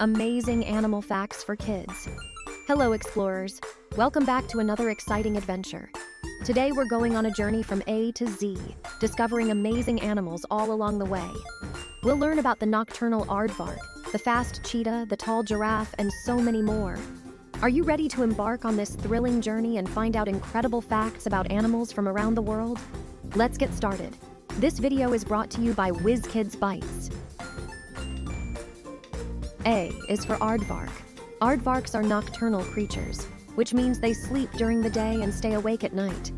Amazing animal facts for kids. Hello, explorers. Welcome back to another exciting adventure. Today, we're going on a journey from A to Z, discovering amazing animals all along the way. We'll learn about the nocturnal aardvark, the fast cheetah, the tall giraffe, and so many more. Are you ready to embark on this thrilling journey and find out incredible facts about animals from around the world? Let's get started. This video is brought to you by WhizKids Bytes. A is for aardvark. Aardvarks are nocturnal creatures, which means they sleep during the day and stay awake at night.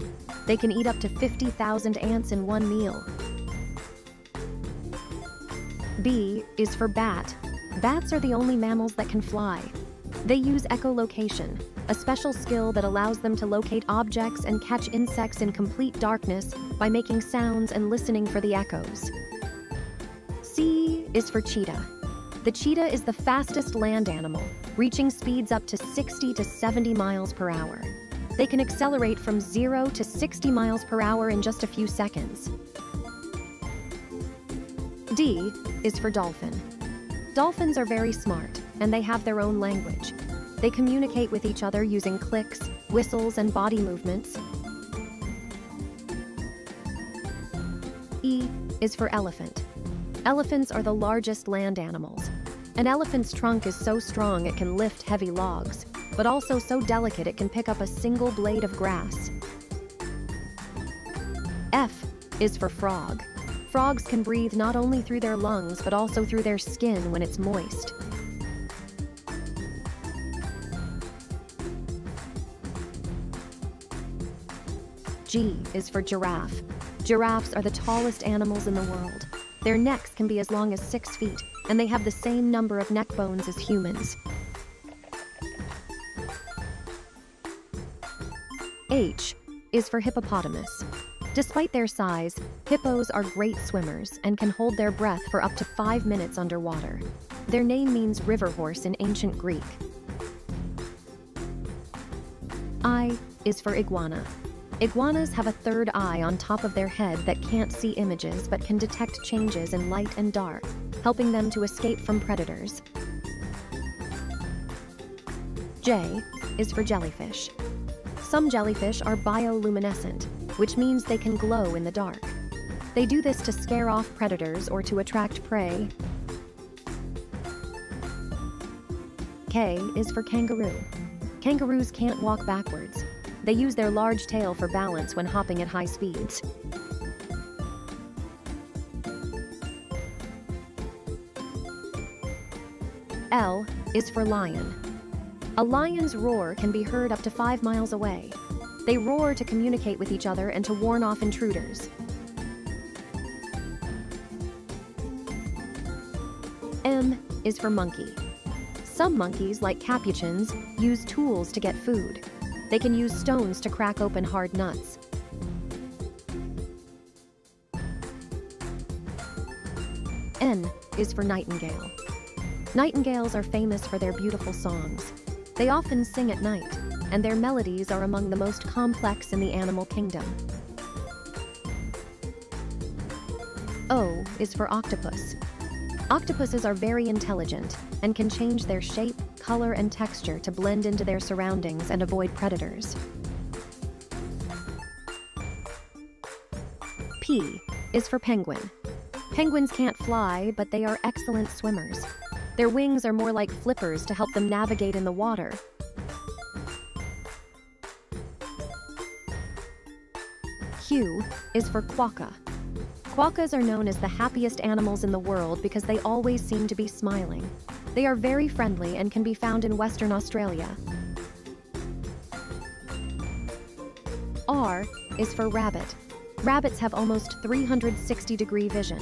They can eat up to 50,000 ants in one meal. B is for bat. Bats are the only mammals that can fly. They use echolocation, a special skill that allows them to locate objects and catch insects in complete darkness by making sounds and listening for the echoes. C is for cheetah. The cheetah is the fastest land animal, reaching speeds up to 60 to 70 miles per hour. They can accelerate from 0 to 60 miles per hour in just a few seconds. D is for dolphin. Dolphins are very smart, and they have their own language. They communicate with each other using clicks, whistles, and body movements. E is for elephant. Elephants are the largest land animals. An elephant's trunk is so strong it can lift heavy logs, but also so delicate it can pick up a single blade of grass. F is for frog. Frogs can breathe not only through their lungs but also through their skin when it's moist. G is for giraffe. Giraffes are the tallest animals in the world. Their necks can be as long as six feet, and they have the same number of neck bones as humans. H is for hippopotamus. Despite their size, hippos are great swimmers and can hold their breath for up to five minutes underwater. Their name means river horse in ancient Greek. I is for iguana. Iguanas have a third eye on top of their head that can't see images but can detect changes in light and dark, helping them to escape from predators. J is for jellyfish. Some jellyfish are bioluminescent, which means they can glow in the dark. They do this to scare off predators or to attract prey. K is for kangaroo. Kangaroos can't walk backwards, they use their large tail for balance when hopping at high speeds. L is for lion. A lion's roar can be heard up to five miles away. They roar to communicate with each other and to warn off intruders. M is for monkey. Some monkeys, like capuchins, use tools to get food. They can use stones to crack open hard nuts. N is for nightingale. Nightingales are famous for their beautiful songs. They often sing at night, and their melodies are among the most complex in the animal kingdom. O is for octopus. Octopuses are very intelligent and can change their shape, color, and texture to blend into their surroundings and avoid predators. P is for penguin. Penguins can't fly, but they are excellent swimmers. Their wings are more like flippers to help them navigate in the water. Q is for quokka. Quokkas are known as the happiest animals in the world because they always seem to be smiling. They are very friendly and can be found in Western Australia. R is for rabbit. Rabbits have almost 360 degree vision.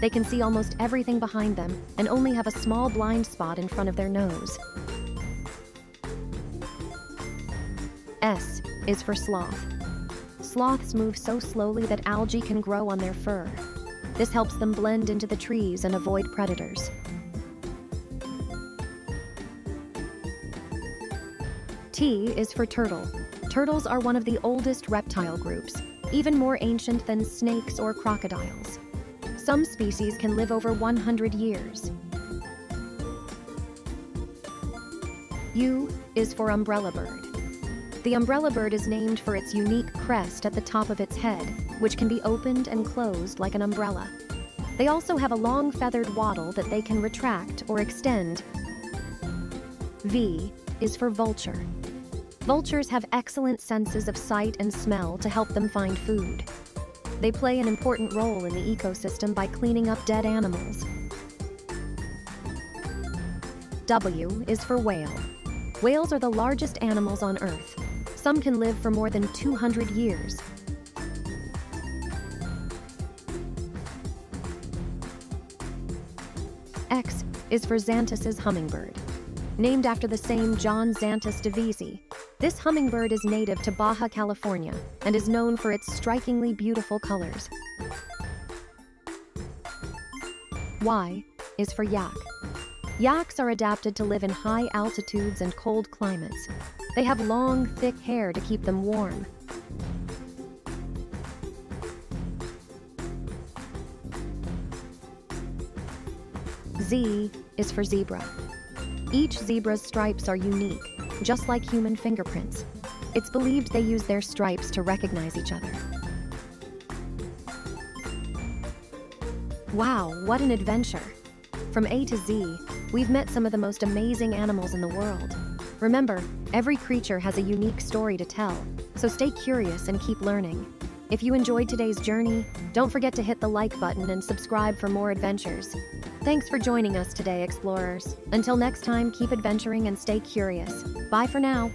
They can see almost everything behind them and only have a small blind spot in front of their nose. S is for sloth. Sloths move so slowly that algae can grow on their fur. This helps them blend into the trees and avoid predators. T is for turtle. Turtles are one of the oldest reptile groups, even more ancient than snakes or crocodiles. Some species can live over 100 years. U is for umbrella bird. The umbrella bird is named for its unique crest at the top of its head, which can be opened and closed like an umbrella. They also have a long feathered wattle that they can retract or extend. V is for vulture. Vultures have excellent senses of sight and smell to help them find food. They play an important role in the ecosystem by cleaning up dead animals. W is for whale. Whales are the largest animals on Earth. Some can live for more than 200 years. X is for Xantus's hummingbird. Named after the same John Xantus de Vesey, this hummingbird is native to Baja California and is known for its strikingly beautiful colors. Y is for yak. Yaks are adapted to live in high altitudes and cold climates. They have long, thick hair to keep them warm. Z is for zebra. Each zebra's stripes are unique, just like human fingerprints. It's believed they use their stripes to recognize each other. Wow, what an adventure! From A to Z, we've met some of the most amazing animals in the world. Remember, every creature has a unique story to tell, so stay curious and keep learning. If you enjoyed today's journey, don't forget to hit the like button and subscribe for more adventures. Thanks for joining us today, explorers. Until next time, keep adventuring and stay curious. Bye for now.